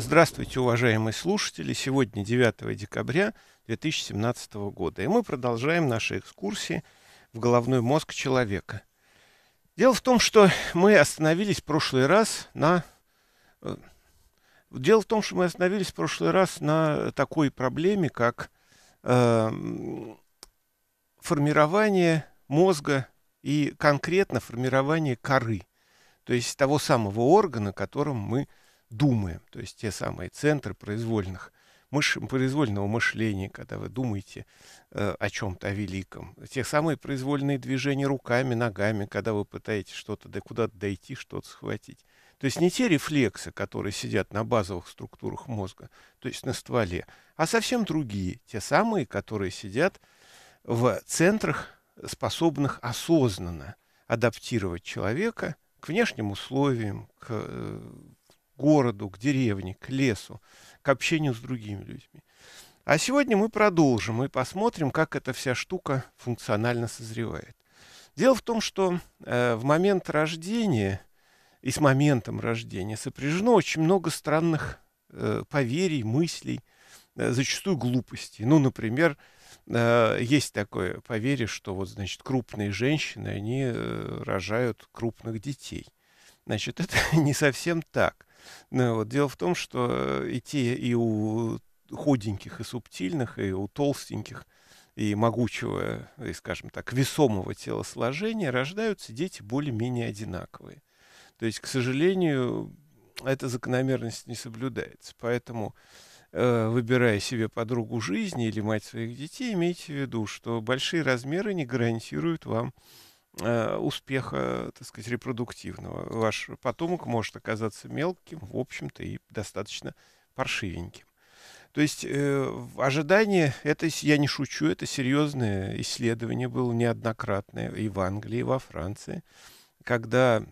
Здравствуйте, уважаемые слушатели. Сегодня 9 декабря 2017 года. И мы продолжаем наши экскурсии в головной мозг человека. Дело в том, что мы остановились в прошлый раз на... Э, дело в том, что мы остановились в прошлый раз на такой проблеме, как э, формирование мозга и конкретно формирование коры, то есть того самого органа, которым мы думаем, то есть те самые центры произвольных мыш... произвольного мышления, когда вы думаете э, о чем-то о великом, те самые произвольные движения руками, ногами, когда вы пытаетесь что-то да куда-то дойти, что-то схватить. То есть не те рефлексы, которые сидят на базовых структурах мозга, то есть на стволе, а совсем другие, те самые, которые сидят в центрах, способных осознанно адаптировать человека к внешним условиям, к э, городу, к деревне, к лесу, к общению с другими людьми. А сегодня мы продолжим и посмотрим, как эта вся штука функционально созревает. Дело в том, что э, в момент рождения и с моментом рождения сопряжено очень много странных э, поверий, мыслей, э, зачастую глупостей. Ну, например, э, есть такое поверье, что вот, значит, крупные женщины, они э, рожают крупных детей. Значит, это не совсем так. Ну, вот. Дело в том, что и те, и у худеньких, и субтильных, и у толстеньких, и могучего, и, скажем так, весомого телосложения рождаются дети более-менее одинаковые. То есть, к сожалению, эта закономерность не соблюдается. Поэтому, э, выбирая себе подругу жизни или мать своих детей, имейте в виду, что большие размеры не гарантируют вам Э, успеха, так сказать, репродуктивного. Ваш потомок может оказаться мелким, в общем-то, и достаточно паршивеньким. То есть э, ожидание, это я не шучу, это серьезное исследование было неоднократное и в Англии, и во Франции, когда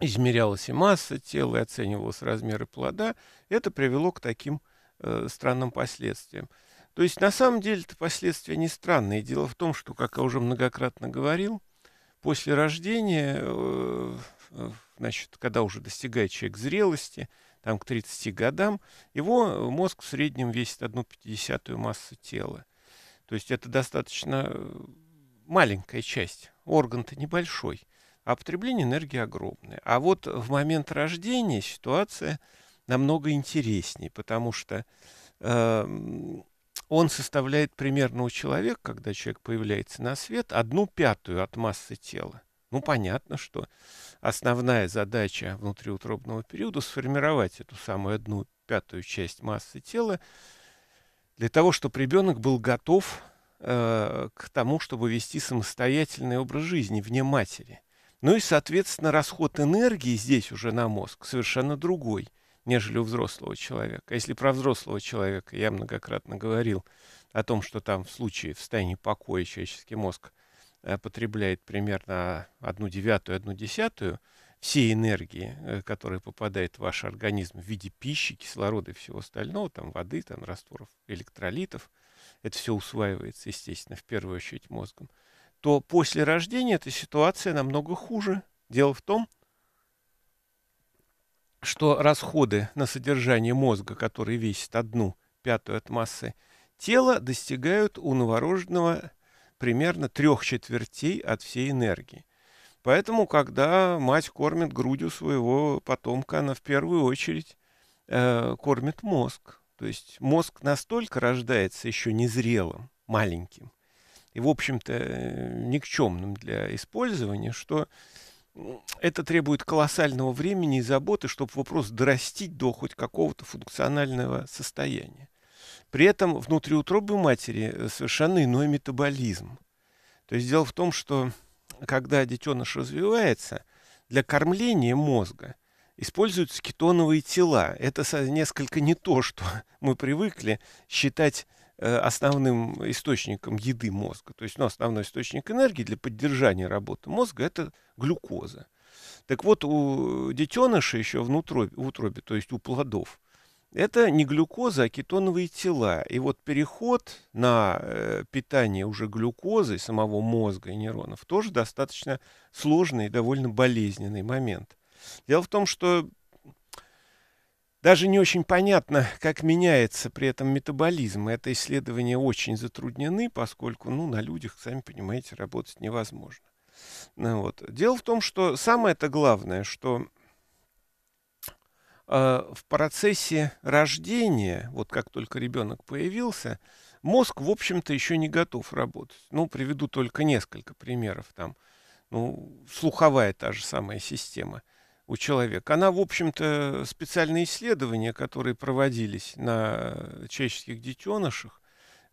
измерялась и масса тела, и оценивалась размеры плода, это привело к таким э, странным последствиям. То есть на самом деле это последствия не странные. Дело в том, что, как я уже многократно говорил, после рождения, э, значит, когда уже достигает человек зрелости, там к 30 годам, его мозг в среднем весит 1,5 массу тела. То есть это достаточно э, маленькая часть. Орган-то небольшой, а потребление энергии огромное. А вот в момент рождения ситуация намного интереснее, потому что э, он составляет примерно у человека, когда человек появляется на свет, одну пятую от массы тела. Ну, понятно, что основная задача внутриутробного периода сформировать эту самую одну пятую часть массы тела для того, чтобы ребенок был готов э, к тому, чтобы вести самостоятельный образ жизни вне матери. Ну и, соответственно, расход энергии здесь уже на мозг совершенно другой – нежели у взрослого человека. Если про взрослого человека я многократно говорил о том, что там в случае в состоянии покоя человеческий мозг э, потребляет примерно одну девятую, одну десятую всей энергии, э, которая попадает в ваш организм в виде пищи, кислорода и всего остального, там воды, там растворов, электролитов, это все усваивается, естественно, в первую очередь мозгом, то после рождения эта ситуация намного хуже. Дело в том, что расходы на содержание мозга, который весит одну пятую от массы тела, достигают у новорожденного примерно трех четвертей от всей энергии. Поэтому, когда мать кормит грудью своего потомка, она в первую очередь э, кормит мозг. То есть мозг настолько рождается еще незрелым, маленьким и, в общем-то, никчемным для использования, что это требует колоссального времени и заботы, чтобы вопрос дорастить до хоть какого-то функционального состояния. При этом внутри утробы матери э, совершенно иной метаболизм. То есть дело в том, что когда детеныш развивается, для кормления мозга используются кетоновые тела. Это несколько не то, что мы привыкли считать основным источником еды мозга. То есть ну, основной источник энергии для поддержания работы мозга – это глюкоза. Так вот, у детеныша еще в утробе, в утробе, то есть у плодов, это не глюкоза, а кетоновые тела. И вот переход на э, питание уже глюкозой самого мозга и нейронов тоже достаточно сложный и довольно болезненный момент. Дело в том, что Даже не очень понятно, как меняется при этом метаболизм. Это исследования очень затруднены, поскольку ну, на людях, сами понимаете, работать невозможно. Ну, вот. Дело в том, что самое-то главное, что э, в процессе рождения, вот как только ребенок появился, мозг, в общем-то, еще не готов работать. Ну, приведу только несколько примеров. Там, ну, слуховая та же самая система – у человека. Она, в общем-то, специальные исследования, которые проводились на человеческих детенышах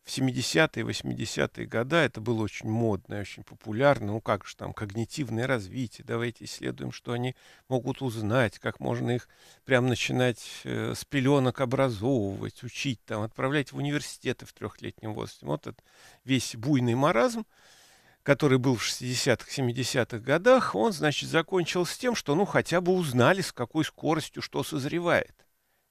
в 70-е, 80-е годы, это было очень модно, очень популярно. Ну как же там, когнитивное развитие, давайте исследуем, что они могут узнать, как можно их прям начинать э, с пеленок образовывать, учить, там, отправлять в университеты в трехлетнем возрасте. Вот этот весь буйный маразм – который был в 60-х, 70-х годах, он, значит, закончил с тем, что, ну, хотя бы узнали, с какой скоростью что созревает.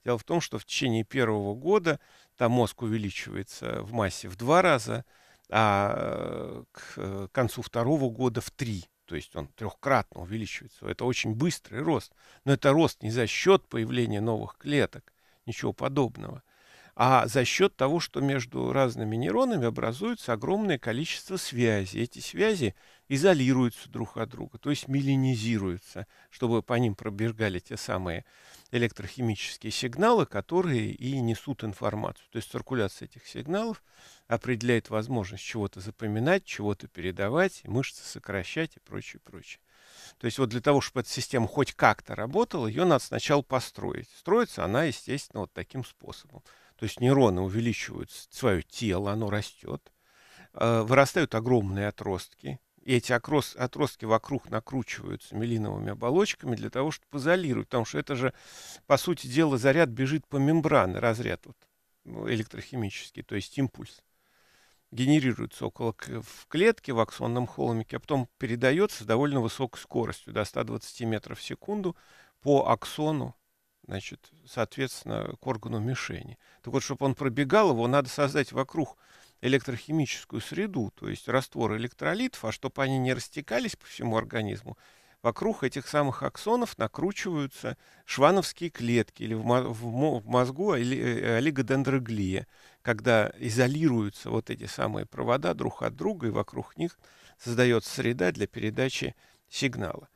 Дело в том, что в течение первого года там мозг увеличивается в массе в два раза, а к э, концу второго года в три. То есть он трехкратно увеличивается. Это очень быстрый рост. Но это рост не за счет появления новых клеток, ничего подобного а за счет того, что между разными нейронами образуется огромное количество связей. Эти связи изолируются друг от друга, то есть меланизируются, чтобы по ним пробегали те самые электрохимические сигналы, которые и несут информацию. То есть циркуляция этих сигналов определяет возможность чего-то запоминать, чего-то передавать, мышцы сокращать и прочее, прочее. То есть вот для того, чтобы эта система хоть как-то работала, ее надо сначала построить. Строится она, естественно, вот таким способом. То есть нейроны увеличивают свое тело, оно растет, э, вырастают огромные отростки, и эти отростки вокруг накручиваются мелиновыми оболочками для того, чтобы изолировать, потому что это же, по сути дела, заряд бежит по мембране, разряд вот, ну, электрохимический, то есть импульс. Генерируется около в клетке в аксонном холмике, а потом передается с довольно высокой скоростью, до 120 метров в секунду по аксону значит, соответственно, к органу мишени. Так вот, чтобы он пробегал, его надо создать вокруг электрохимическую среду, то есть раствор электролитов, а чтобы они не растекались по всему организму, вокруг этих самых аксонов накручиваются швановские клетки или в, в, мозгу э, олигодендроглия, когда изолируются вот эти самые провода друг от друга, и вокруг них создается среда для передачи сигнала.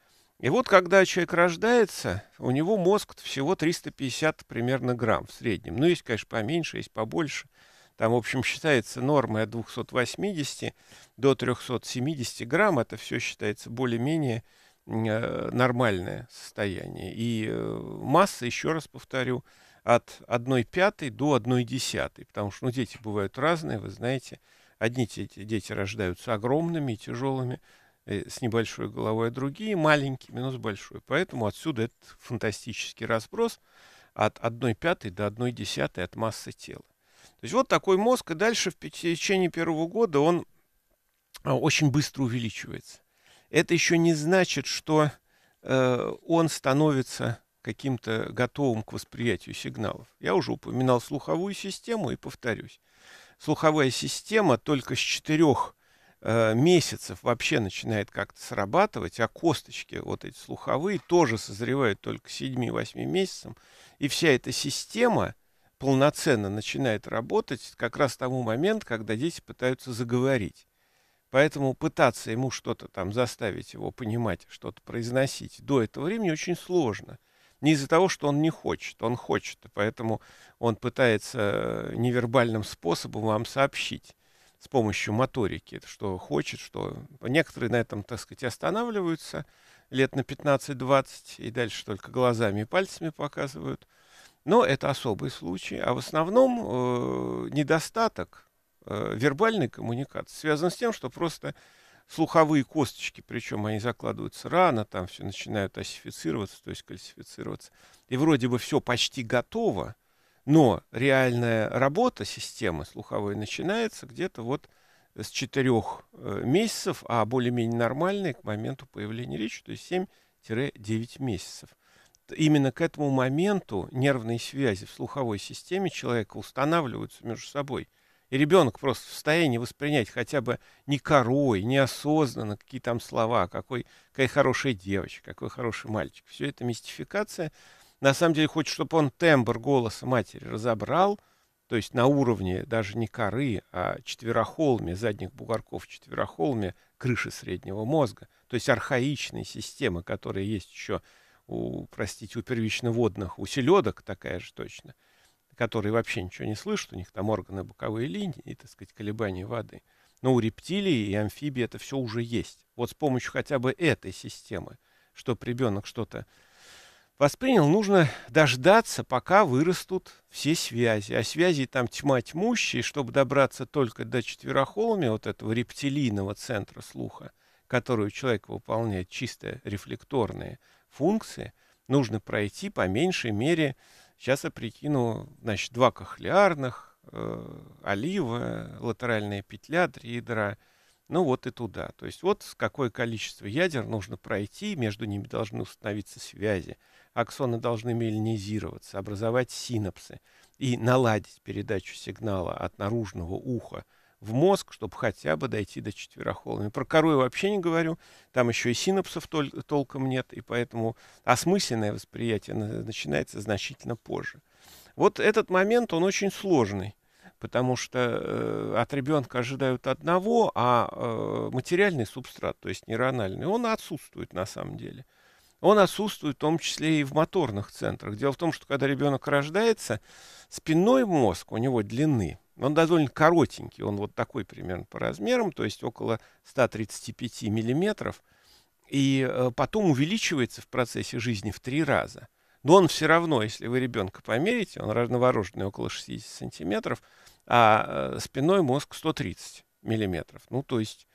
И вот когда человек рождается, у него мозг всего 350 примерно грамм в среднем. Ну, есть, конечно, поменьше, есть побольше. Там, в общем, считается нормой от 280 до 370 грамм. Это все считается более-менее э, нормальное состояние. И э, масса, еще раз повторю, от 1 пятой до 1 десятой. Потому что ну, дети бывают разные, вы знаете. Одни дети, рождаются огромными и тяжелыми, с небольшой головой, а другие маленькие, минус большой. Поэтому отсюда этот фантастический разброс от 1 пятой до 1 десятой от массы тела. То есть вот такой мозг, и дальше в течение первого года он а, очень быстро увеличивается. Это еще не значит, что э, он становится каким-то готовым к восприятию сигналов. Я уже упоминал слуховую систему и повторюсь. Слуховая система только с четырех Э, месяцев вообще начинает как-то срабатывать, а косточки, вот эти слуховые, тоже созревают только 7-8 месяцам. И вся эта система полноценно начинает работать как раз к тому моменту, когда дети пытаются заговорить. Поэтому пытаться ему что-то там заставить его понимать, что-то произносить до этого времени очень сложно. Не из-за того, что он не хочет, он хочет, поэтому он пытается невербальным способом вам сообщить с помощью моторики, что хочет, что некоторые на этом, так сказать, останавливаются лет на 15-20 и дальше только глазами и пальцами показывают. Но это особый случай. А в основном э, недостаток э, вербальной коммуникации связан с тем, что просто слуховые косточки, причем они закладываются рано, там все начинают осифицироваться, то есть кальцифицироваться. И вроде бы все почти готово, но реальная работа системы слуховой начинается где-то вот с четырех э, месяцев, а более-менее нормальной к моменту появления речи, то есть 7-9 месяцев. Именно к этому моменту нервные связи в слуховой системе человека устанавливаются между собой. И ребенок просто в состоянии воспринять хотя бы не корой, неосознанно какие там слова, какой, какая хорошая девочка, какой хороший мальчик. Все это мистификация – на самом деле хочет, чтобы он тембр голоса матери разобрал, то есть на уровне даже не коры, а четверохолме, задних бугорков четверохолме, крыши среднего мозга, то есть архаичные системы, которые есть еще у, простите, у первично-водных, у селедок такая же точно, которые вообще ничего не слышат, у них там органы боковые линии и, так сказать, колебания воды. Но у рептилий и амфибий это все уже есть. Вот с помощью хотя бы этой системы, чтобы ребенок что-то воспринял, нужно дождаться, пока вырастут все связи. А связи там тьма тьмущая, чтобы добраться только до четверохолмия, вот этого рептилийного центра слуха, который у человека выполняет чисто рефлекторные функции, нужно пройти по меньшей мере, сейчас я прикину, значит, два кохлеарных, э, олива, латеральная петля, три ядра, ну вот и туда. То есть вот какое количество ядер нужно пройти, между ними должны установиться связи аксоны должны меланизироваться, образовать синапсы и наладить передачу сигнала от наружного уха в мозг, чтобы хотя бы дойти до четверохолмия. Про кору я вообще не говорю, там еще и синапсов тол толком нет, и поэтому осмысленное восприятие начинается значительно позже. Вот этот момент, он очень сложный, потому что э, от ребенка ожидают одного, а э, материальный субстрат, то есть нейрональный, он отсутствует на самом деле он отсутствует в том числе и в моторных центрах. Дело в том, что когда ребенок рождается, спинной мозг у него длины, он довольно коротенький, он вот такой примерно по размерам, то есть около 135 миллиметров, и э, потом увеличивается в процессе жизни в три раза. Но он все равно, если вы ребенка померите, он новорожденный около 60 сантиметров, а э, спинной мозг 130 миллиметров. Ну, то есть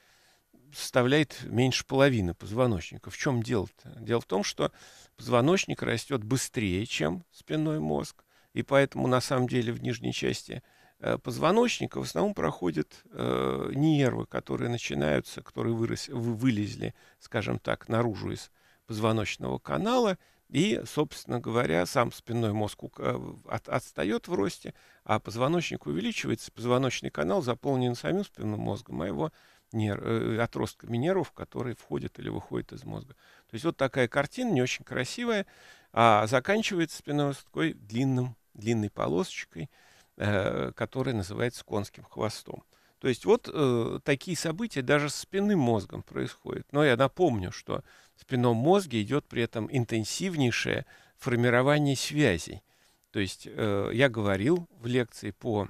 составляет меньше половины позвоночника. В чем дело-то? Дело в том, что позвоночник растет быстрее, чем спинной мозг, и поэтому на самом деле в нижней части э, позвоночника в основном проходят э, нервы, которые начинаются, которые вырос, вылезли, скажем так, наружу из позвоночного канала, и, собственно говоря, сам спинной мозг э, от, отстает в росте, а позвоночник увеличивается, позвоночный канал заполнен самим спинным мозгом, а его нерв, э, отростками нервов, которые входят или выходят из мозга. То есть вот такая картина, не очень красивая, а заканчивается спиной такой длинным, длинной полосочкой, э, которая называется конским хвостом. То есть вот э, такие события даже с спинным мозгом происходят. Но я напомню, что в спинном мозге идет при этом интенсивнейшее формирование связей. То есть э, я говорил в лекции по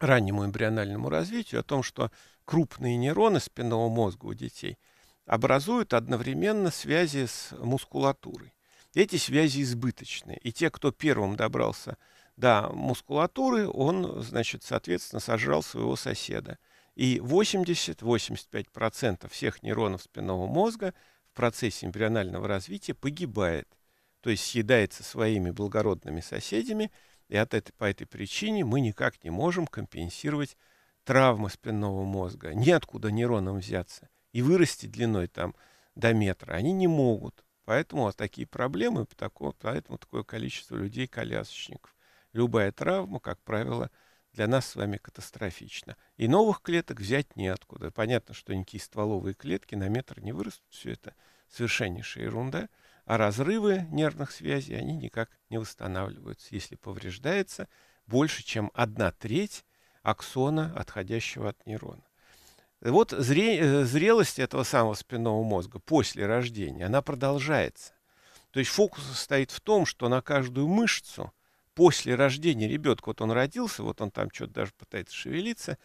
раннему эмбриональному развитию о том, что крупные нейроны спинного мозга у детей образуют одновременно связи с мускулатурой. Эти связи избыточны. И те, кто первым добрался до мускулатуры, он, значит, соответственно, сожрал своего соседа. И 80-85% всех нейронов спинного мозга в процессе эмбрионального развития погибает. То есть съедается своими благородными соседями, и от этой, по этой причине мы никак не можем компенсировать травмы спинного мозга, неоткуда нейронам взяться и вырасти длиной там до метра, они не могут. Поэтому вот такие проблемы, поэтому такое количество людей-колясочников. Любая травма, как правило, для нас с вами катастрофична. И новых клеток взять неоткуда. Понятно, что никакие стволовые клетки на метр не вырастут. Все это совершеннейшая ерунда. А разрывы нервных связей, они никак не восстанавливаются, если повреждается больше, чем одна треть аксона, отходящего от нейрона. Вот зре, э, зрелость этого самого спинного мозга после рождения, она продолжается. То есть фокус состоит в том, что на каждую мышцу после рождения ребенка, вот он родился, вот он там что-то даже пытается шевелиться,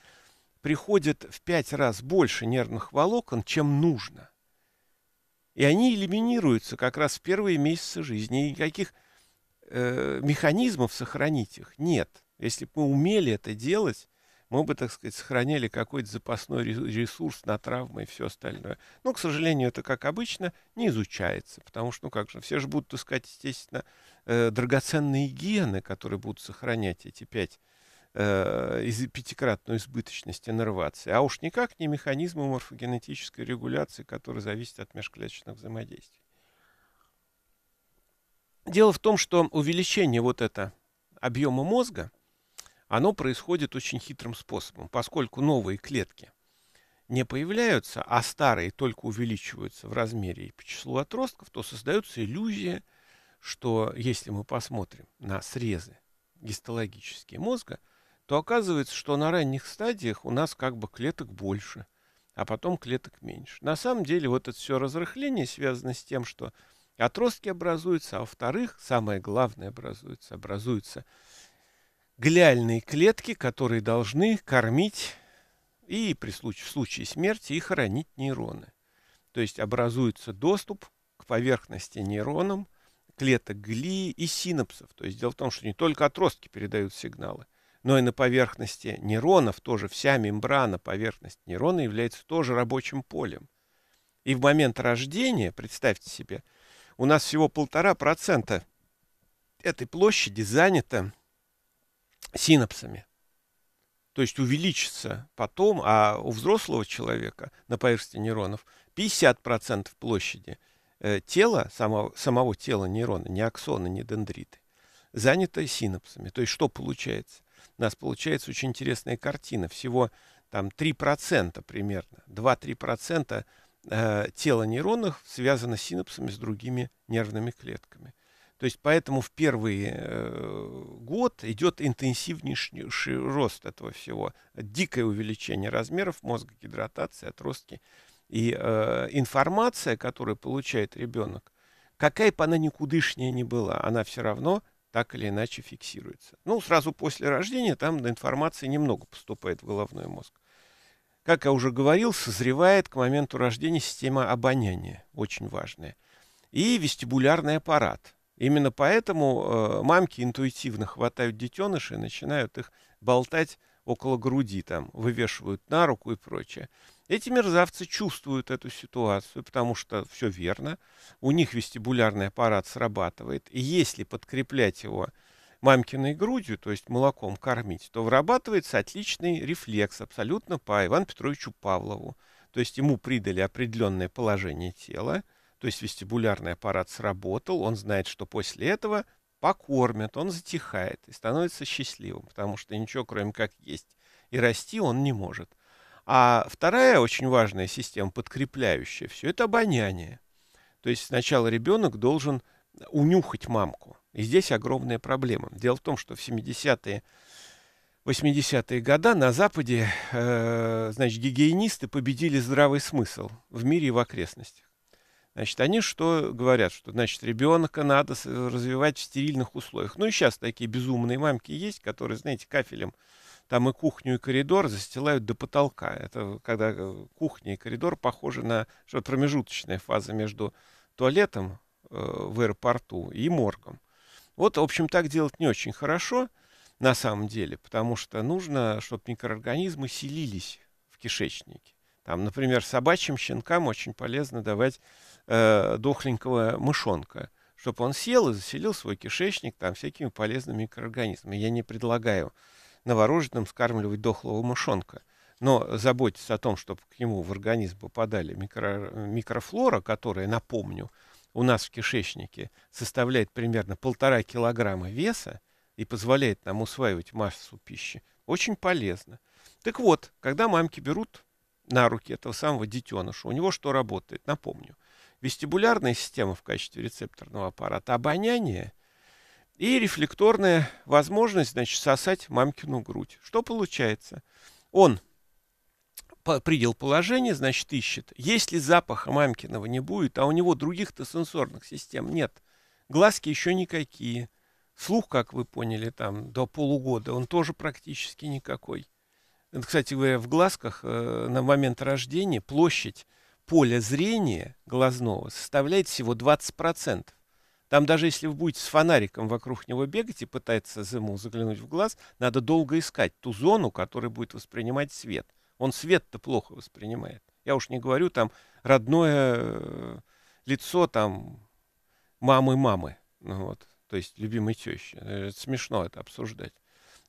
приходит в пять раз больше нервных волокон, чем нужно. И они элиминируются как раз в первые месяцы жизни. И никаких э, механизмов сохранить их нет. Если бы мы умели это делать, мы бы, так сказать, сохраняли какой-то запасной ресурс на травмы и все остальное. Но, к сожалению, это, как обычно, не изучается, потому что, ну как же, все же будут искать, естественно, э, драгоценные гены, которые будут сохранять эти пять э, из пятикратную избыточность иннервации, а уж никак не механизмы морфогенетической регуляции, которые зависят от межклеточных взаимодействий. Дело в том, что увеличение вот это объема мозга – оно происходит очень хитрым способом, поскольку новые клетки не появляются, а старые только увеличиваются в размере и по числу отростков, то создается иллюзия, что если мы посмотрим на срезы гистологические мозга, то оказывается, что на ранних стадиях у нас как бы клеток больше, а потом клеток меньше. На самом деле вот это все разрыхление связано с тем, что отростки образуются, а во-вторых, самое главное образуется, образуются глиальные клетки, которые должны кормить и при случае, в случае смерти и хоронить нейроны. То есть образуется доступ к поверхности нейронам, клеток глии и синапсов. То есть дело в том, что не только отростки передают сигналы, но и на поверхности нейронов тоже вся мембрана поверхности нейрона является тоже рабочим полем. И в момент рождения, представьте себе, у нас всего полтора процента этой площади занято синапсами. То есть увеличится потом, а у взрослого человека на поверхности нейронов 50% площади э, тела, самого, самого тела нейрона, не аксона, не дендриты, занято синапсами. То есть что получается? У нас получается очень интересная картина. Всего там 3% примерно, 2-3% э, тела нейронов связано синапсами с другими нервными клетками. То есть поэтому в первый э, год идет интенсивнейший рост этого всего. Дикое увеличение размеров мозга, гидратация, отростки. И э, информация, которую получает ребенок, какая бы она никудышняя ни была, она все равно так или иначе фиксируется. Ну, сразу после рождения там информации немного поступает в головной мозг. Как я уже говорил, созревает к моменту рождения система обоняния, очень важная, и вестибулярный аппарат – Именно поэтому э, мамки интуитивно хватают детенышей и начинают их болтать около груди, там, вывешивают на руку и прочее. Эти мерзавцы чувствуют эту ситуацию, потому что все верно, у них вестибулярный аппарат срабатывает, и если подкреплять его мамкиной грудью, то есть молоком кормить, то вырабатывается отличный рефлекс абсолютно по Ивану Петровичу Павлову. То есть ему придали определенное положение тела, то есть вестибулярный аппарат сработал, он знает, что после этого покормят, он затихает и становится счастливым, потому что ничего, кроме как есть и расти, он не может. А вторая очень важная система, подкрепляющая все, это обоняние. То есть сначала ребенок должен унюхать мамку. И здесь огромная проблема. Дело в том, что в 70-е 80-е годы на Западе, э, значит, гигиенисты победили здравый смысл в мире и в окрестностях. Значит, они что говорят, что, значит, ребенка надо развивать в стерильных условиях. Ну и сейчас такие безумные мамки есть, которые, знаете, кафелем там и кухню, и коридор застилают до потолка. Это когда э, кухня и коридор похожи на что промежуточная фаза между туалетом э, в аэропорту и моргом. Вот, в общем, так делать не очень хорошо на самом деле, потому что нужно, чтобы микроорганизмы селились в кишечнике. Там, например, собачьим щенкам очень полезно давать э, дохленького мышонка, чтобы он сел и заселил свой кишечник там всякими полезными микроорганизмами. Я не предлагаю новорожденным скармливать дохлого мышонка. Но заботиться о том, чтобы к нему в организм попадали микро, микрофлора, которая, напомню, у нас в кишечнике составляет примерно полтора килограмма веса и позволяет нам усваивать массу пищи, очень полезно. Так вот, когда мамки берут на руки этого самого детеныша, у него что работает? Напомню – вестибулярная система в качестве рецепторного аппарата, обоняние и рефлекторная возможность, значит, сосать мамкину грудь. Что получается? Он предел положения, значит, ищет. Если запаха мамкиного не будет, а у него других-то сенсорных систем нет, глазки еще никакие, слух, как вы поняли, там до полугода, он тоже практически никакой. Кстати говоря, в глазках э, на момент рождения площадь поля зрения глазного составляет всего 20%. Там даже если вы будете с фонариком вокруг него бегать и пытаться ему заглянуть в глаз, надо долго искать ту зону, которая будет воспринимать свет. Он свет-то плохо воспринимает. Я уж не говорю там родное э, лицо там мамы-мамы, ну, вот, то есть любимой тещи. Это смешно это обсуждать.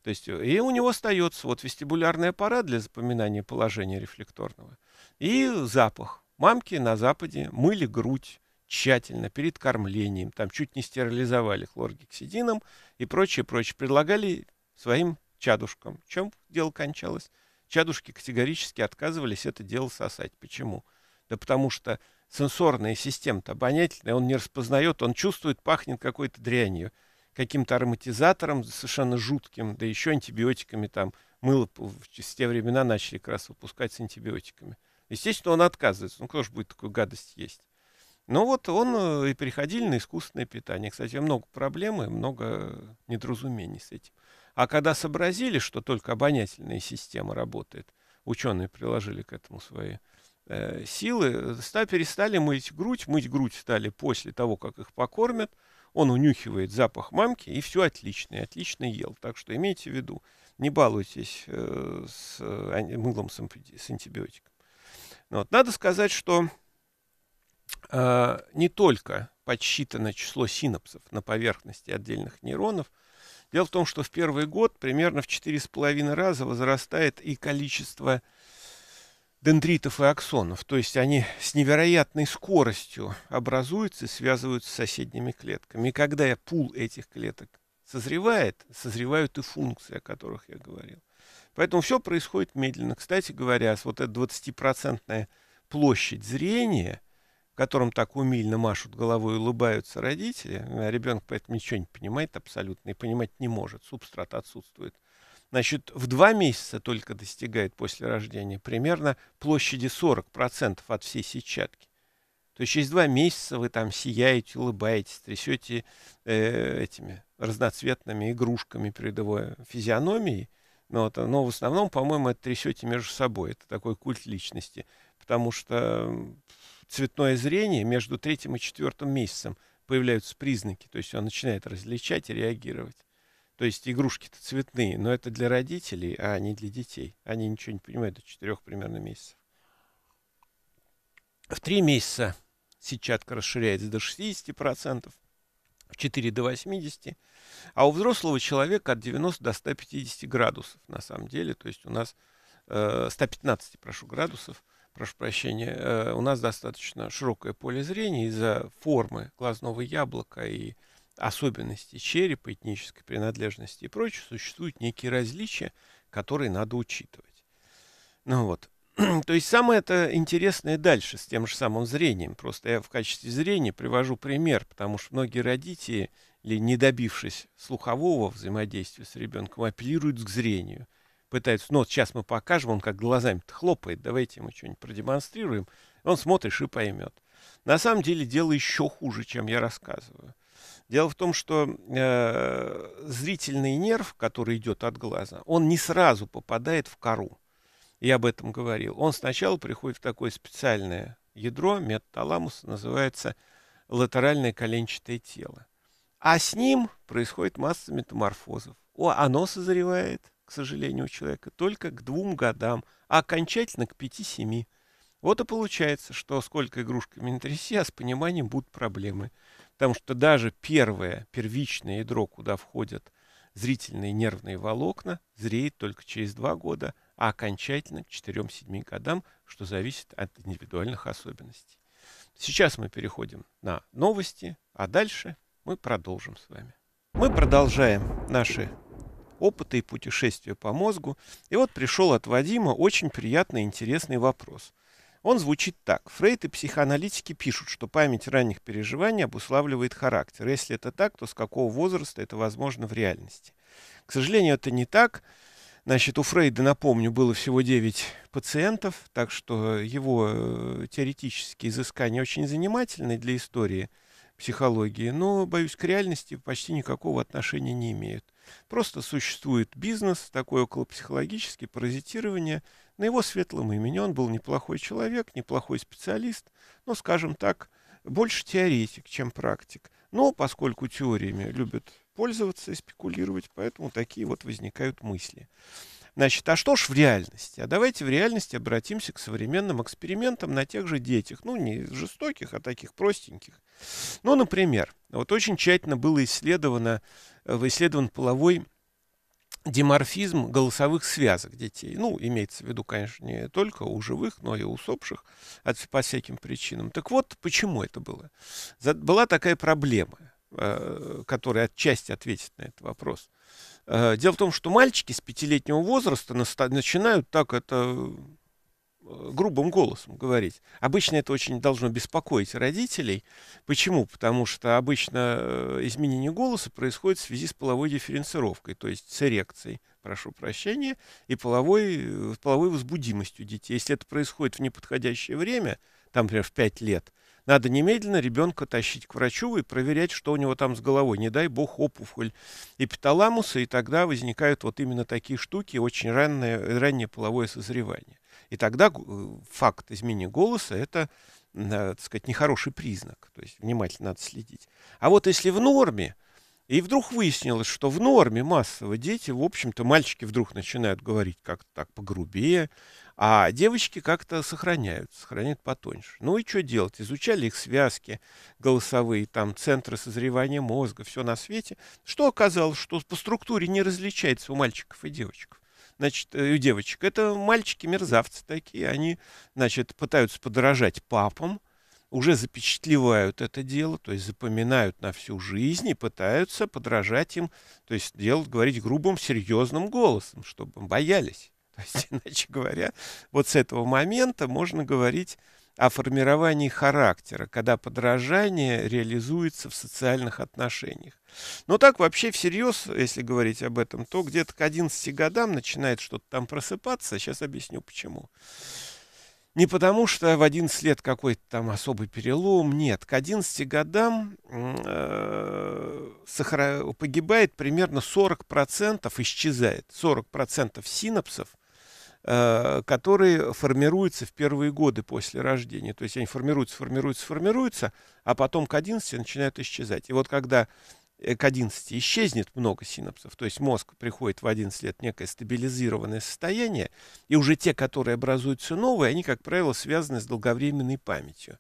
То есть, и у него остается вот вестибулярный аппарат для запоминания положения рефлекторного и запах. Мамки на Западе мыли грудь тщательно перед кормлением, там чуть не стерилизовали хлоргексидином и прочее, прочее. Предлагали своим чадушкам. В чем дело кончалось? Чадушки категорически отказывались это дело сосать. Почему? Да потому что сенсорная система-то обонятельная, он не распознает, он чувствует, пахнет какой-то дрянью, каким-то ароматизатором совершенно жутким, да еще антибиотиками там. Мыло в те времена начали как раз выпускать с антибиотиками. Естественно, он отказывается. Ну, кто же будет такую гадость есть? Ну вот он э, и переходили на искусственное питание. Кстати, много проблем и много недоразумений с этим. А когда сообразили, что только обонятельная система работает, ученые приложили к этому свои э, силы, стали, перестали мыть грудь. Мыть грудь стали после того, как их покормят. Он унюхивает запах мамки, и все отлично, и отлично ел. Так что имейте в виду, не балуйтесь э, с э, мылом с, антибиотиком. Ну вот. Надо сказать, что э, не только подсчитано число синапсов на поверхности отдельных нейронов. Дело в том, что в первый год примерно в 4,5 раза возрастает и количество дендритов и аксонов. То есть они с невероятной скоростью образуются и связываются с соседними клетками. И когда пул этих клеток созревает, созревают и функции, о которых я говорил. Поэтому все происходит медленно. Кстати говоря, вот эта 20% площадь зрения – которым так умильно машут головой и улыбаются родители, а ребенок поэтому ничего не понимает абсолютно и понимать не может, субстрат отсутствует. Значит, в два месяца только достигает после рождения примерно площади 40% от всей сетчатки. То есть через два месяца вы там сияете, улыбаетесь, трясете э, этими разноцветными игрушками перед его физиономией. Но, вот, но в основном, по-моему, это трясете между собой. Это такой культ личности. Потому что цветное зрение между третьим и четвертым месяцем появляются признаки, то есть он начинает различать и реагировать. То есть игрушки-то цветные, но это для родителей, а не для детей. Они ничего не понимают до четырех примерно месяцев. В три месяца сетчатка расширяется до 60%, в 4 до 80%, а у взрослого человека от 90 до 150 градусов на самом деле. То есть у нас э, 115, прошу, градусов – прошу прощения, э, у нас достаточно широкое поле зрения из-за формы глазного яблока и особенностей черепа, этнической принадлежности и прочее, существуют некие различия, которые надо учитывать. Ну вот. То есть самое это интересное дальше с тем же самым зрением. Просто я в качестве зрения привожу пример, потому что многие родители, не добившись слухового взаимодействия с ребенком, апеллируют к зрению – пытаются, ну вот сейчас мы покажем, он как глазами хлопает, давайте ему что-нибудь продемонстрируем. Он смотришь и поймет. На самом деле дело еще хуже, чем я рассказываю. Дело в том, что э, зрительный нерв, который идет от глаза, он не сразу попадает в кору. Я об этом говорил. Он сначала приходит в такое специальное ядро, металамус, называется латеральное коленчатое тело. А с ним происходит масса метаморфозов. О, оно созревает, к сожалению, у человека только к двум годам, а окончательно к пяти-семи. Вот и получается, что сколько игрушками не тряси, а с пониманием будут проблемы. Потому что даже первое, первичное ядро, куда входят зрительные нервные волокна, зреет только через два года, а окончательно к 4-7 годам, что зависит от индивидуальных особенностей. Сейчас мы переходим на новости, а дальше мы продолжим с вами. Мы продолжаем наши опыты и путешествия по мозгу. И вот пришел от Вадима очень приятный и интересный вопрос. Он звучит так. Фрейд и психоаналитики пишут, что память ранних переживаний обуславливает характер. Если это так, то с какого возраста это возможно в реальности? К сожалению, это не так. Значит, у Фрейда, напомню, было всего 9 пациентов, так что его э, теоретические изыскания очень занимательны для истории психологии, но, боюсь, к реальности почти никакого отношения не имеют. Просто существует бизнес, такой околопсихологический, паразитирование на его светлом имени. Он был неплохой человек, неплохой специалист, но, скажем так, больше теоретик, чем практик. Но поскольку теориями любят пользоваться и спекулировать, поэтому такие вот возникают мысли. Значит, а что ж в реальности? А давайте в реальности обратимся к современным экспериментам на тех же детях. Ну, не жестоких, а таких простеньких. Ну, например, вот очень тщательно было исследовано, э, исследован половой диморфизм голосовых связок детей. Ну, имеется в виду, конечно, не только у живых, но и у усопших от, по всяким причинам. Так вот, почему это было? За, была такая проблема, э, которая отчасти ответит на этот вопрос. Э, дело в том, что мальчики с пятилетнего возраста начинают так это грубым голосом говорить. Обычно это очень должно беспокоить родителей. Почему? Потому что обычно э, изменение голоса происходит в связи с половой дифференцировкой, то есть с эрекцией, прошу прощения, и половой, э, половой возбудимостью детей. Если это происходит в неподходящее время, там, например, в 5 лет, надо немедленно ребенка тащить к врачу и проверять, что у него там с головой. Не дай бог опухоль эпиталамуса, и тогда возникают вот именно такие штуки, очень раннее, раннее половое созревание. И тогда э, факт изменения голоса – это, э, так сказать, нехороший признак. То есть внимательно надо следить. А вот если в норме, и вдруг выяснилось, что в норме массово дети, в общем-то, мальчики вдруг начинают говорить как-то так погрубее, а девочки как-то сохраняют, сохраняют потоньше. Ну и что делать? Изучали их связки голосовые, там центры созревания мозга, все на свете. Что оказалось, что по структуре не различается у мальчиков и девочек. Значит, э, у девочек это мальчики-мерзавцы такие, они, значит, пытаются подражать папам, уже запечатлевают это дело, то есть запоминают на всю жизнь и пытаются подражать им, то есть делать, говорить грубым, серьезным голосом, чтобы боялись. То есть, иначе говоря, вот с этого момента можно говорить о формировании характера, когда подражание реализуется в социальных отношениях. Но так вообще всерьез, если говорить об этом, то где-то к 11 годам начинает что-то там просыпаться. Сейчас объясню почему. Не потому, что в 11 лет какой-то там особый перелом, нет. К 11 годам э, сохра... погибает примерно 40%, исчезает 40% синапсов, Э, которые формируются в первые годы после рождения. То есть они формируются, формируются, формируются, а потом к 11 начинают исчезать. И вот когда к 11 исчезнет много синапсов, то есть мозг приходит в 11 лет некое стабилизированное состояние, и уже те, которые образуются новые, они, как правило, связаны с долговременной памятью.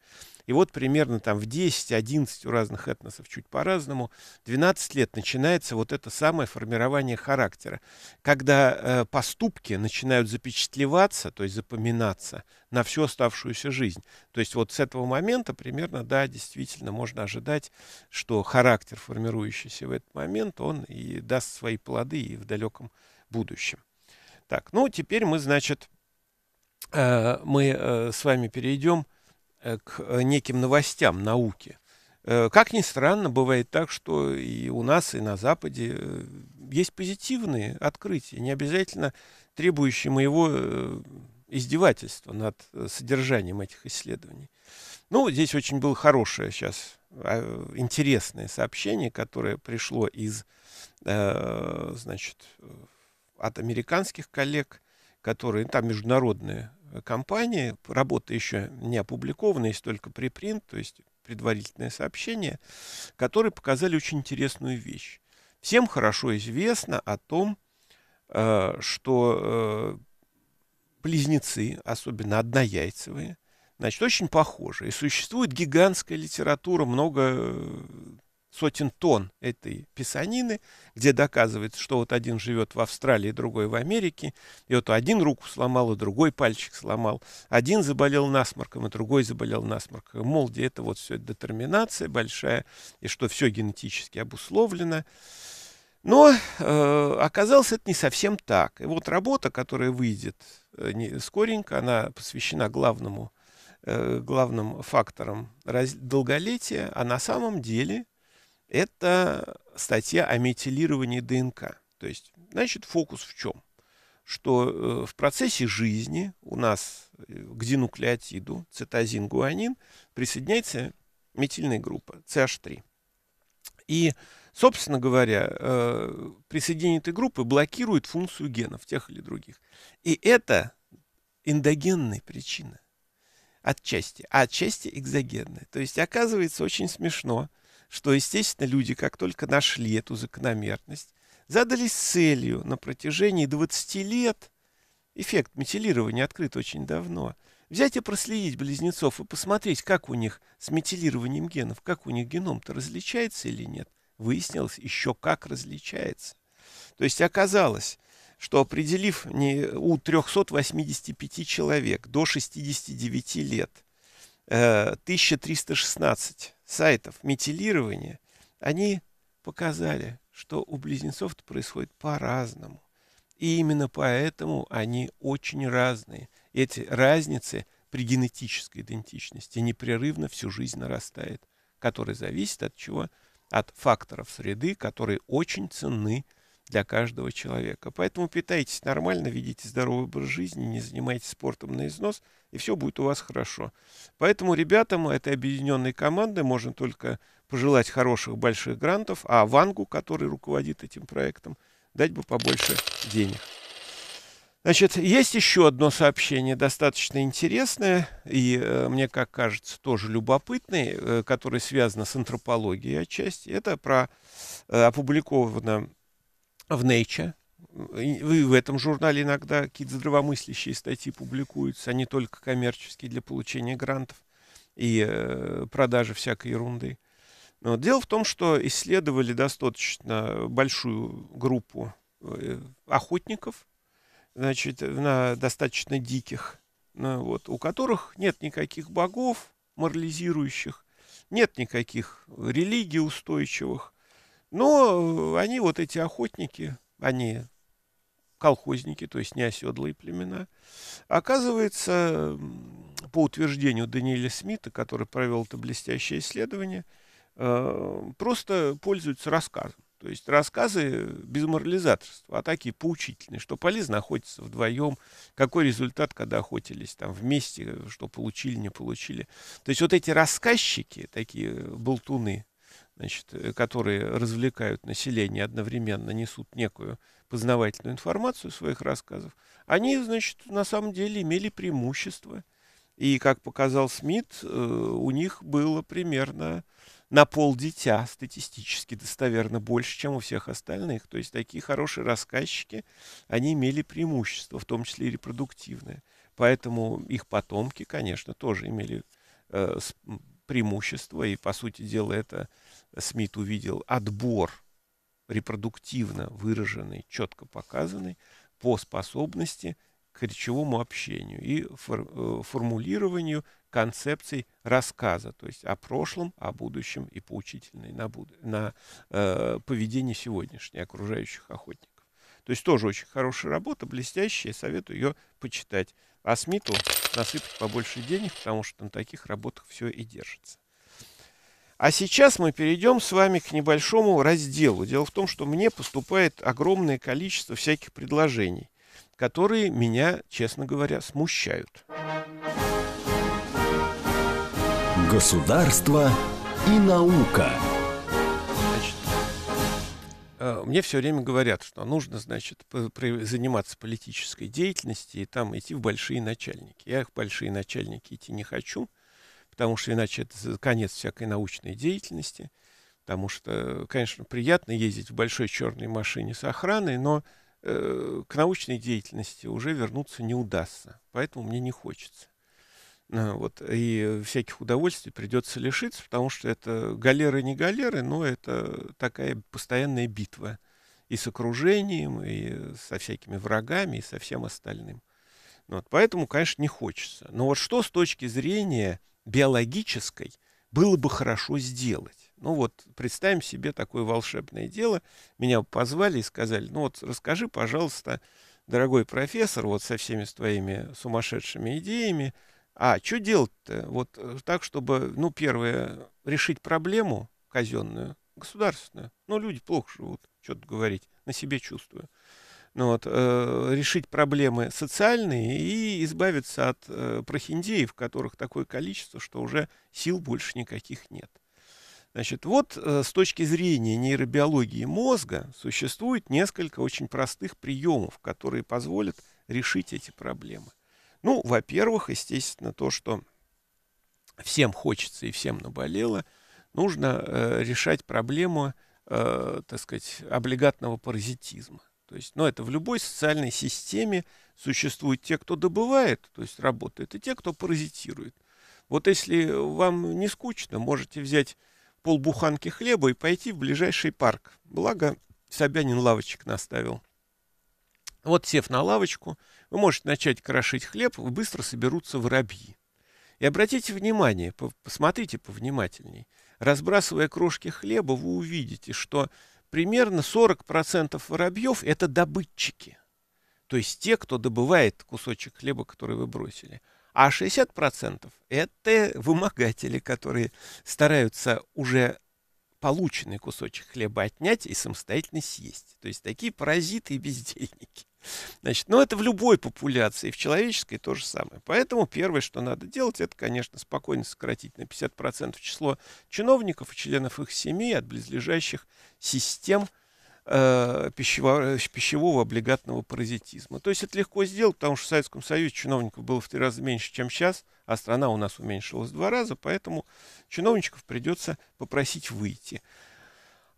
И вот примерно там в 10-11 у разных этносов чуть по-разному, 12 лет начинается вот это самое формирование характера, когда э, поступки начинают запечатлеваться, то есть запоминаться на всю оставшуюся жизнь. То есть вот с этого момента примерно, да, действительно можно ожидать, что характер, формирующийся в этот момент, он и даст свои плоды и в далеком будущем. Так, ну теперь мы, значит, э, мы э, с вами перейдем Э, к э, неким новостям науки. Э, как ни странно, бывает так, что и у нас, и на Западе есть позитивные открытия, не обязательно требующие моего издевательства над содержанием этих исследований. Ну, здесь очень было хорошее сейчас а, интересное сообщение, которое пришло из, значит, от американских коллег, которые, там международные компании, работа еще не опубликована, есть только припринт, то есть предварительное сообщение, которые показали очень интересную вещь. Всем хорошо известно о том, э, что э, близнецы, особенно однояйцевые, значит, очень похожи. И существует гигантская литература, много сотен тонн этой писанины, где доказывается, что вот один живет в Австралии, другой в Америке, и вот один руку сломал, и другой пальчик сломал, один заболел насморком, и другой заболел насморком. Мол, где это вот все детерминация большая, и что все генетически обусловлено. Но э, оказалось это не совсем так. И вот работа, которая выйдет э, не, скоренько, она посвящена главному, э, главным факторам раз, долголетия, а на самом деле – это статья о метилировании ДНК. То есть, значит, фокус в чем? Что э, в процессе жизни у нас э, к динуклеотиду цитозин-гуанин присоединяется метильная группа CH3. И, собственно говоря, э, присоединение этой группы блокирует функцию генов тех или других. И это эндогенная причина. Отчасти. А отчасти экзогенная. То есть, оказывается, очень смешно, что, естественно, люди, как только нашли эту закономерность, задались целью на протяжении 20 лет, эффект метилирования открыт очень давно, взять и проследить близнецов и посмотреть, как у них с метилированием генов, как у них геном-то различается или нет. Выяснилось еще как различается. То есть оказалось, что определив не, у 385 человек до 69 лет 1316 э, сайтов метилирования, они показали, что у близнецов это происходит по-разному. И именно поэтому они очень разные. Эти разницы при генетической идентичности непрерывно всю жизнь нарастает, которая зависит от чего? От факторов среды, которые очень ценны для каждого человека. Поэтому питайтесь нормально, ведите здоровый образ жизни, не занимайтесь спортом на износ, и все будет у вас хорошо. Поэтому ребятам этой объединенной команды можно только пожелать хороших больших грантов, а Вангу, который руководит этим проектом, дать бы побольше денег. Значит, есть еще одно сообщение, достаточно интересное и, э, мне как кажется, тоже любопытное, э, которое связано с антропологией отчасти. Это про э, опубликовано в Nature. И в этом журнале иногда какие-то здравомыслящие статьи публикуются, а не только коммерческие для получения грантов и э, продажи всякой ерунды. Но дело в том, что исследовали достаточно большую группу э, охотников, значит, на достаточно диких, ну, вот, у которых нет никаких богов морализирующих, нет никаких религий устойчивых, но они, вот эти охотники, они колхозники, то есть неоседлые племена. Оказывается, по утверждению Даниэля Смита, который провел это блестящее исследование, э, просто пользуются рассказом. То есть рассказы без морализаторства, а такие поучительные, что полезно охотиться вдвоем, какой результат, когда охотились там вместе, что получили, не получили. То есть вот эти рассказчики, такие болтуны, значит, э, которые развлекают население, одновременно несут некую познавательную информацию своих рассказов, они, значит, на самом деле имели преимущество. И, как показал Смит, э, у них было примерно на пол дитя статистически достоверно больше, чем у всех остальных. То есть такие хорошие рассказчики, они имели преимущество, в том числе и репродуктивное. Поэтому их потомки, конечно, тоже имели э, преимущество, и, по сути дела, это Смит увидел отбор репродуктивно выраженный, четко показанный по способности к речевому общению и фор, э, формулированию концепций рассказа, то есть о прошлом, о будущем и поучительной на, буд... на э, поведении сегодняшней окружающих охотников. То есть тоже очень хорошая работа, блестящая, советую ее почитать. А Смиту насыпать побольше денег, потому что на таких работах все и держится. А сейчас мы перейдем с вами к небольшому разделу. Дело в том, что мне поступает огромное количество всяких предложений, которые меня, честно говоря, смущают. Государство и наука. Значит, э, мне все время говорят, что нужно, значит, заниматься политической деятельностью и там идти в большие начальники. Я в большие начальники идти не хочу, потому что иначе это конец всякой научной деятельности. Потому что, конечно, приятно ездить в большой черной машине с охраной, но э, к научной деятельности уже вернуться не удастся. Поэтому мне не хочется. Ну, вот, и всяких удовольствий придется лишиться, потому что это галеры не галеры, но это такая постоянная битва и с окружением, и со всякими врагами, и со всем остальным. Вот, поэтому, конечно, не хочется. Но вот что с точки зрения биологической было бы хорошо сделать. Ну вот, представим себе такое волшебное дело. Меня позвали и сказали, ну вот расскажи, пожалуйста, дорогой профессор, вот со всеми твоими сумасшедшими идеями, а что делать-то? Вот э, так, чтобы, ну, первое, решить проблему казенную, государственную. Ну, люди плохо живут, что-то говорить, на себе чувствую ну, вот, э, решить проблемы социальные и избавиться от э, прохиндеев, которых такое количество, что уже сил больше никаких нет. Значит, вот э, с точки зрения нейробиологии мозга существует несколько очень простых приемов, которые позволят решить эти проблемы. Ну, во-первых, естественно, то, что всем хочется и всем наболело, нужно э, решать проблему, э, так сказать, облигатного паразитизма. То есть, ну, это в любой социальной системе существуют те, кто добывает, то есть работает, и те, кто паразитирует. Вот если вам не скучно, можете взять полбуханки хлеба и пойти в ближайший парк. Благо, Собянин лавочек наставил. Вот сев на лавочку, вы можете начать крошить хлеб, быстро соберутся воробьи. И обратите внимание, посмотрите повнимательней. Разбрасывая крошки хлеба, вы увидите, что примерно 40% воробьев – это добытчики. то есть те, кто добывает кусочек хлеба, который вы бросили. А 60% это вымогатели, которые стараются уже полученный кусочек хлеба отнять и самостоятельно съесть. То есть такие паразиты и бездельники. Значит, но это в любой популяции, в человеческой то же самое. Поэтому первое, что надо делать, это, конечно, спокойно сократить на 50% число чиновников и членов их семей от близлежащих систем э, пищевого, пищевого облигатного паразитизма. То есть это легко сделать, потому что в Советском Союзе чиновников было в три раза меньше, чем сейчас, а страна у нас уменьшилась в два раза, поэтому чиновничков придется попросить выйти.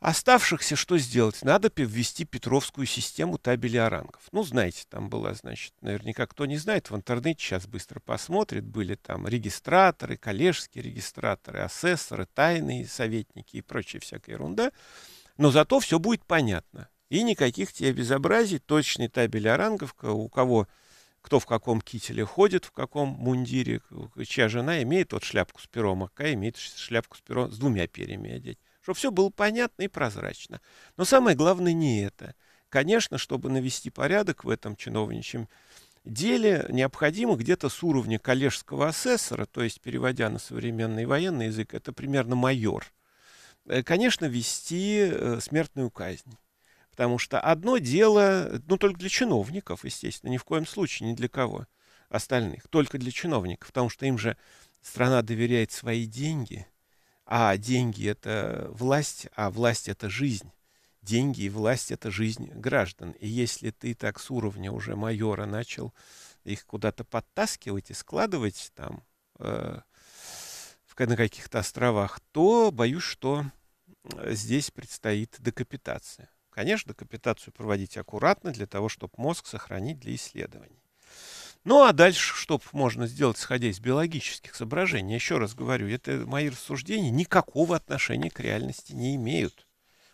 Оставшихся что сделать? Надо ввести Петровскую систему табели о рангов. Ну, знаете, там была, значит, наверняка кто не знает, в интернете сейчас быстро посмотрит, были там регистраторы, коллежские регистраторы, асессоры, тайные советники и прочая всякая ерунда. Но зато все будет понятно. И никаких тебе безобразий, точный табель о рангов, у кого кто в каком кителе ходит, в каком мундире, чья жена имеет вот шляпку с пером, а какая имеет шляпку с пером с двумя перьями одеть чтобы все было понятно и прозрачно. Но самое главное не это. Конечно, чтобы навести порядок в этом чиновничьем деле, необходимо где-то с уровня коллежского асессора, то есть переводя на современный военный язык, это примерно майор, э, конечно, вести э, смертную казнь. Потому что одно дело, ну только для чиновников, естественно, ни в коем случае, ни для кого остальных, только для чиновников, потому что им же страна доверяет свои деньги – а деньги это власть, а власть это жизнь. Деньги и власть это жизнь граждан. И если ты так с уровня уже майора начал их куда-то подтаскивать и складывать там э, на каких-то островах, то боюсь, что э, здесь предстоит декапитация. Конечно, декапитацию проводить аккуратно для того, чтобы мозг сохранить для исследований. Ну а дальше, что можно сделать, исходя из биологических соображений, еще раз говорю, это мои рассуждения никакого отношения к реальности не имеют.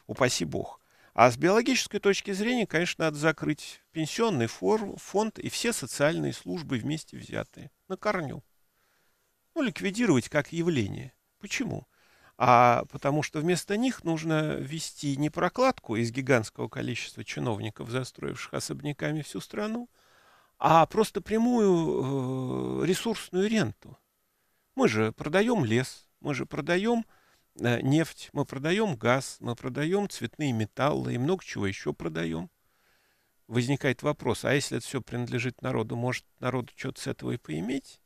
Упаси бог. А с биологической точки зрения, конечно, надо закрыть пенсионный фонд и все социальные службы вместе взятые на корню. Ну, ликвидировать как явление. Почему? А потому что вместо них нужно ввести не прокладку из гигантского количества чиновников, застроивших особняками всю страну, а просто прямую э, ресурсную ренту. Мы же продаем лес, мы же продаем э, нефть, мы продаем газ, мы продаем цветные металлы и много чего еще продаем. Возникает вопрос, а если это все принадлежит народу, может народу что-то с этого и поиметь?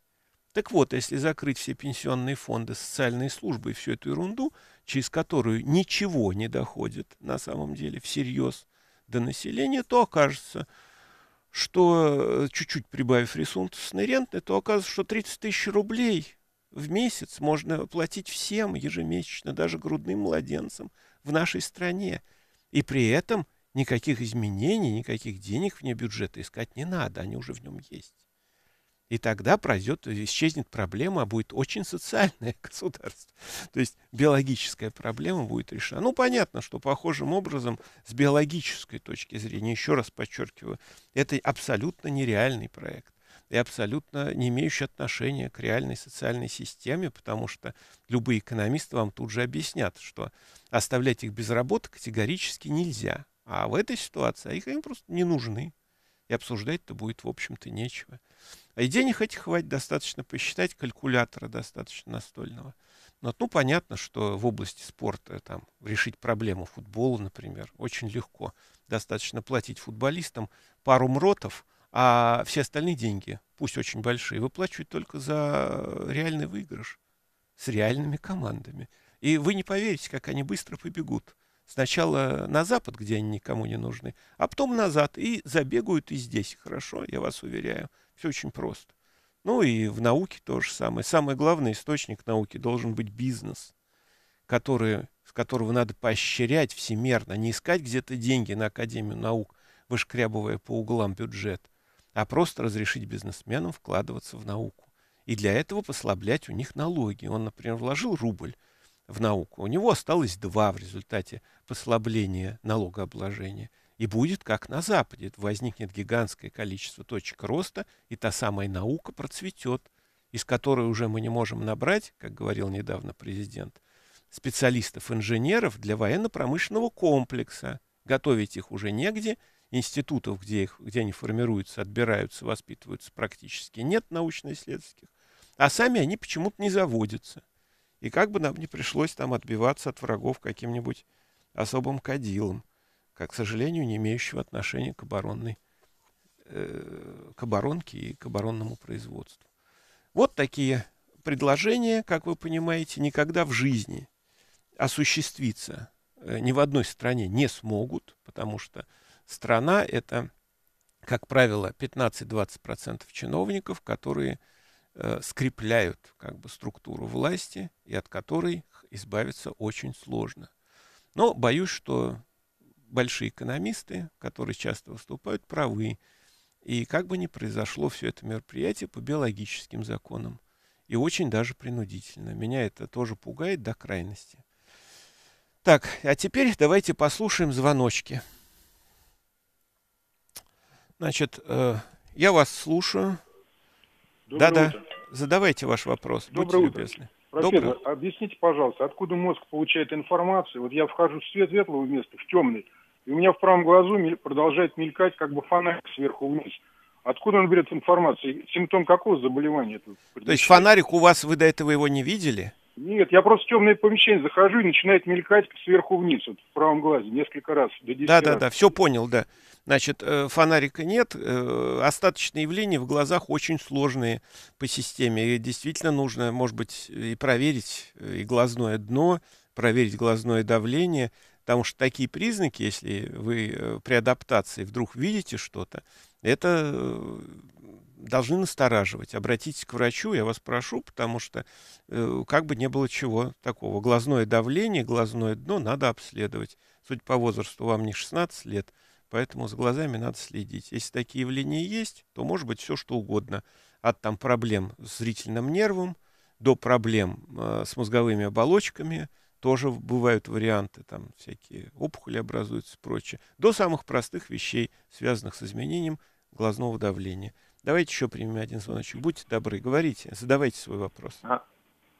Так вот, если закрыть все пенсионные фонды, социальные службы и всю эту ерунду, через которую ничего не доходит на самом деле всерьез до населения, то окажется, что э, чуть-чуть прибавив ресурсной ренты, то оказывается, что 30 тысяч рублей в месяц можно платить всем ежемесячно, даже грудным младенцам в нашей стране. И при этом никаких изменений, никаких денег вне бюджета искать не надо, они уже в нем есть. И тогда пройдет, исчезнет проблема, а будет очень социальное государство. То есть биологическая проблема будет решена. Ну, понятно, что похожим образом с биологической точки зрения, еще раз подчеркиваю, это абсолютно нереальный проект и абсолютно не имеющий отношения к реальной социальной системе, потому что любые экономисты вам тут же объяснят, что оставлять их без работы категорически нельзя. А в этой ситуации их им просто не нужны. И обсуждать-то будет, в общем-то, нечего. И денег этих хватит достаточно посчитать, калькулятора достаточно настольного. Но, ну, понятно, что в области спорта там, решить проблему футбола, например, очень легко. Достаточно платить футболистам пару мротов, а все остальные деньги, пусть очень большие, выплачивать только за реальный выигрыш с реальными командами. И вы не поверите, как они быстро побегут. Сначала на запад, где они никому не нужны, а потом назад. И забегают и здесь. Хорошо, я вас уверяю. Все очень просто. Ну и в науке то же самое. Самый главный источник науки должен быть бизнес, который, с которого надо поощрять всемерно, не искать где-то деньги на Академию наук, вышкрябывая по углам бюджет, а просто разрешить бизнесменам вкладываться в науку. И для этого послаблять у них налоги. Он, например, вложил рубль в науку, у него осталось два в результате послабления налогообложения. И будет как на Западе. Возникнет гигантское количество точек роста, и та самая наука процветет, из которой уже мы не можем набрать, как говорил недавно президент, специалистов-инженеров для военно-промышленного комплекса. Готовить их уже негде, институтов, где, их, где они формируются, отбираются, воспитываются, практически нет научно-исследовательских. А сами они почему-то не заводятся. И как бы нам не пришлось там отбиваться от врагов каким-нибудь особым кадилом, к сожалению, не имеющего отношения к оборонной, э, к оборонке и к оборонному производству. Вот такие предложения, как вы понимаете, никогда в жизни осуществиться э, ни в одной стране не смогут, потому что страна это, как правило, 15-20% чиновников, которые э, скрепляют как бы структуру власти и от которой избавиться очень сложно. Но боюсь, что большие экономисты, которые часто выступают, правы. И как бы ни произошло все это мероприятие по биологическим законам. И очень даже принудительно. Меня это тоже пугает до крайности. Так, а теперь давайте послушаем звоночки. Значит, э, я вас слушаю. Да-да, задавайте ваш вопрос. Доброе Будьте любезны. Профессор, Доброе. объясните, пожалуйста, откуда мозг получает информацию? Вот я вхожу в свет светлого места, в темный, и у меня в правом глазу продолжает мелькать как бы фонарик сверху вниз. Откуда он берет информацию? Симптом какого заболевания? Это То есть фонарик у вас, вы до этого его не видели? Нет, я просто в темное помещение захожу и начинает мелькать сверху вниз, вот в правом глазе, несколько раз, до 10 Да, да, раз. да, все понял, да. Значит, э, фонарика нет, э, остаточные явления в глазах очень сложные по системе. И действительно нужно, может быть, и проверить э, и глазное дно, проверить глазное давление, потому что такие признаки, если вы при адаптации вдруг видите что-то, это должны настораживать. Обратитесь к врачу, я вас прошу, потому что э, как бы не было чего такого. Глазное давление, глазное дно надо обследовать. Судя по возрасту, вам не 16 лет, поэтому с глазами надо следить. Если такие явления есть, то может быть все что угодно. От там проблем с зрительным нервом до проблем э, с мозговыми оболочками, тоже бывают варианты, там всякие опухоли образуются и прочее, до самых простых вещей, связанных с изменением глазного давления. Давайте еще примем один звоночек. Будьте добры, говорите, задавайте свой вопрос. А,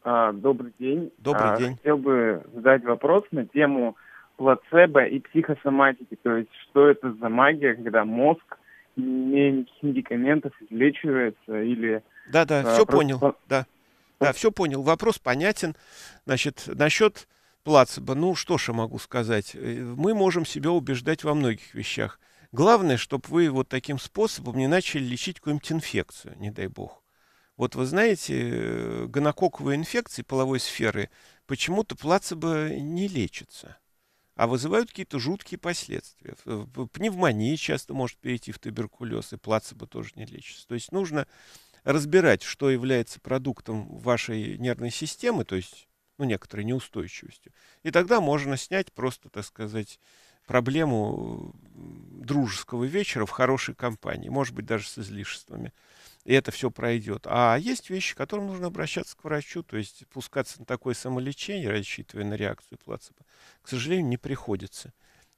а, добрый день. Добрый а, день. Хотел бы задать вопрос на тему плацебо и психосоматики. То есть, что это за магия, когда мозг, не имея никаких медикаментов, излечивается или... Да-да, а, все понял, да. Да, все понял. Вопрос понятен. Значит, насчет плацебо, ну, что ж я могу сказать. Э, мы можем себя убеждать во многих вещах. Главное, чтобы вы вот таким способом не начали лечить какую-нибудь инфекцию, не дай бог. Вот вы знаете, э, гонококковые инфекции половой сферы почему-то плацебо не лечатся, а вызывают какие-то жуткие последствия. Пневмония часто может перейти в туберкулез, и плацебо тоже не лечится. То есть нужно разбирать, что является продуктом вашей нервной системы, то есть ну, некоторой неустойчивостью. И тогда можно снять просто, так сказать, проблему дружеского вечера в хорошей компании, может быть, даже с излишествами. И это все пройдет. А есть вещи, к которым нужно обращаться к врачу, то есть пускаться на такое самолечение, рассчитывая на реакцию плацебо, к сожалению, не приходится.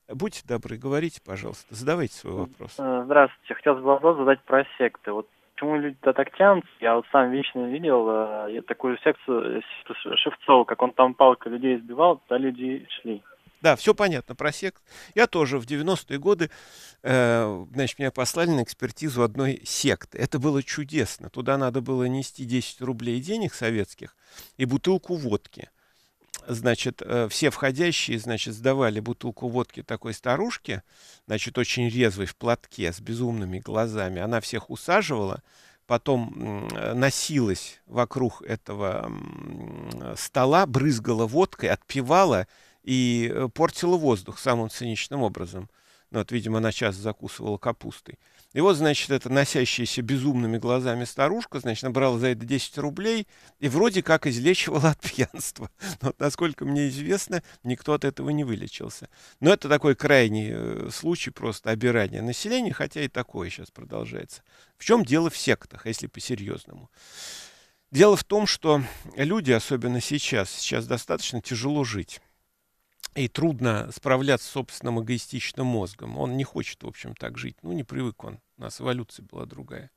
Будьте добры, говорите, пожалуйста, задавайте свой вопрос. Э, здравствуйте. Хотелось бы вопрос задать про секты. Вот почему люди-то так тянутся? Я вот сам лично видел э, такую секцию, секту Шевцова, как он там палкой людей избивал, туда люди шли. Да, все понятно про сект. Я тоже в 90-е годы, э, значит, меня послали на экспертизу одной секты. Это было чудесно. Туда надо было нести 10 рублей денег советских и бутылку водки. Значит, э, все входящие, значит, сдавали бутылку водки такой старушке, значит, очень резвой в платке, с безумными глазами. Она всех усаживала, потом носилась вокруг этого стола, брызгала водкой, отпивала и э, портила воздух самым циничным образом. Ну, вот, видимо, она часто закусывала капустой. И вот, значит, эта носящаяся безумными глазами старушка, значит, набрала за это 10 рублей и вроде как излечивала от пьянства. Но, насколько мне известно, никто от этого не вылечился. Но это такой крайний э, случай просто обирания населения, хотя и такое сейчас продолжается. В чем дело в сектах, если по-серьезному? Дело в том, что люди, особенно сейчас, сейчас достаточно тяжело жить и трудно справляться с собственным эгоистичным мозгом. Он не хочет, в общем, так жить. Ну, не привык он. У нас эволюция была другая.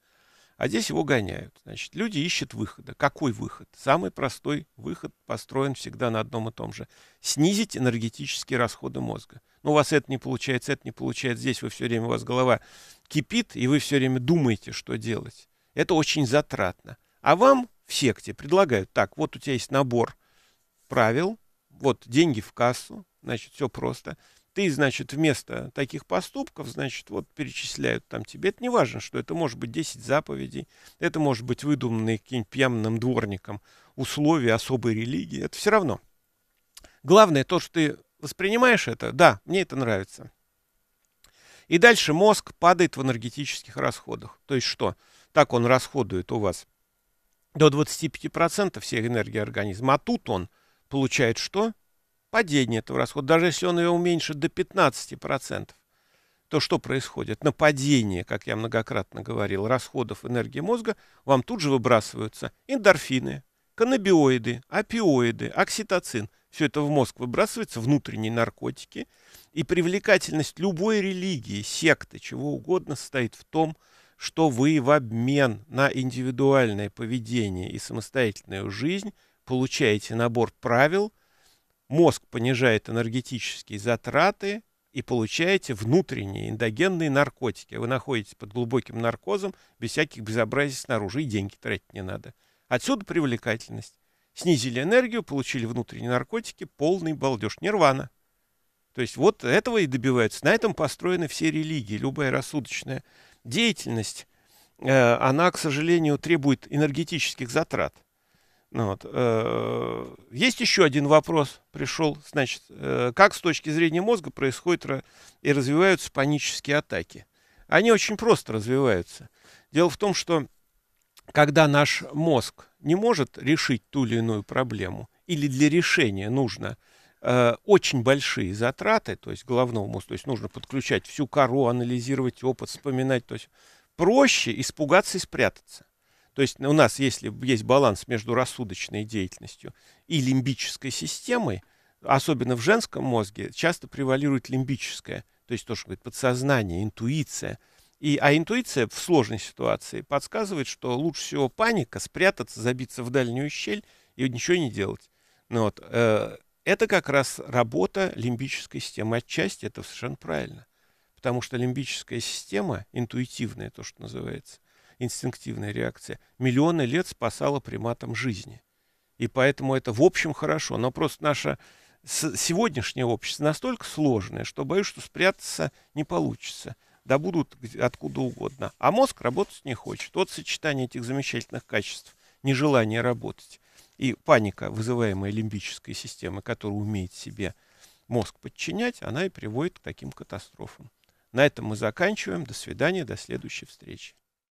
А здесь его гоняют. Значит, люди ищут выхода. Какой выход? Самый простой выход построен всегда на одном и том же. Снизить энергетические расходы мозга. ну, у вас это не получается, это не получается, здесь вы все время, у вас голова кипит, и вы все время думаете, что делать. Это очень затратно. А вам в секте предлагают, так, вот у тебя есть набор правил, вот деньги в кассу, значит, все просто. Ты, значит, вместо таких поступков, значит, вот перечисляют там тебе. Это не важно, что это может быть 10 заповедей, это может быть выдуманные каким-нибудь пьяным дворником условия особой религии. Это все равно. Главное то, что ты воспринимаешь это, да, мне это нравится. И дальше мозг падает в энергетических расходах. То есть что? Так он расходует у вас до 25% всей энергии организма. А тут он получает что? Падение этого расхода. Даже если он ее уменьшит до 15%, то что происходит? На падение, как я многократно говорил, расходов энергии мозга, вам тут же выбрасываются эндорфины, каннабиоиды, опиоиды, окситоцин. Все это в мозг выбрасывается, внутренние наркотики. И привлекательность любой религии, секты, чего угодно состоит в том, что вы в обмен на индивидуальное поведение и самостоятельную жизнь получаете набор правил, мозг понижает энергетические затраты и получаете внутренние эндогенные наркотики. Вы находитесь под глубоким наркозом, без всяких безобразий снаружи, и деньги тратить не надо. Отсюда привлекательность. Снизили энергию, получили внутренние наркотики, полный балдеж, нирвана. То есть вот этого и добиваются. На этом построены все религии, любая рассудочная деятельность, э, она, к сожалению, требует энергетических затрат. Ну вот. Э, есть еще один вопрос, пришел, значит, э, как с точки зрения мозга происходят и развиваются панические атаки? Они очень просто развиваются. Дело в том, что когда наш мозг не может решить ту или иную проблему, или для решения нужно э, очень большие затраты, то есть головного мозга, то есть нужно подключать всю кору, анализировать опыт, вспоминать, то есть проще испугаться и спрятаться. То есть у нас, если есть баланс между рассудочной деятельностью и лимбической системой, особенно в женском мозге, часто превалирует лимбическая, то есть то, что говорит подсознание, интуиция. И, а интуиция в сложной ситуации подсказывает, что лучше всего паника, спрятаться, забиться в дальнюю щель и ничего не делать. Ну, вот, э, это как раз работа лимбической системы. Отчасти это совершенно правильно. Потому что лимбическая система, интуитивная, то, что называется, инстинктивная реакция, миллионы лет спасала приматам жизни. И поэтому это в общем хорошо. Но просто наше сегодняшнее общество настолько сложное, что боюсь, что спрятаться не получится. Да будут откуда угодно. А мозг работать не хочет. Вот сочетание этих замечательных качеств, нежелание работать и паника, вызываемая лимбической системой, которая умеет себе мозг подчинять, она и приводит к таким катастрофам. На этом мы заканчиваем. До свидания, до следующей встречи.